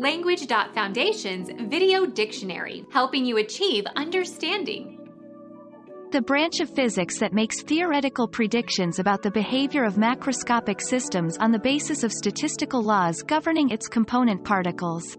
Language.Foundation's Video Dictionary, helping you achieve understanding. The branch of physics that makes theoretical predictions about the behavior of macroscopic systems on the basis of statistical laws governing its component particles.